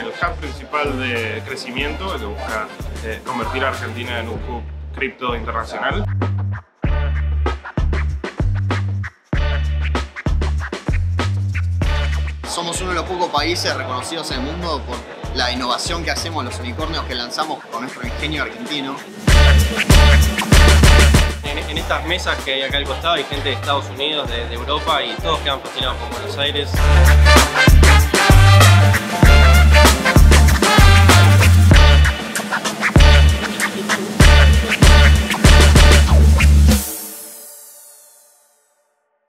el hub principal de crecimiento que busca eh, convertir a Argentina en un hub cripto internacional. Somos uno de los pocos países reconocidos en el mundo por la innovación que hacemos, los unicornios que lanzamos con nuestro ingenio argentino. En, estas mesas que hay acá al costado hay gente de Estados Unidos, de, de Europa y todos quedan fascinados con Buenos Aires.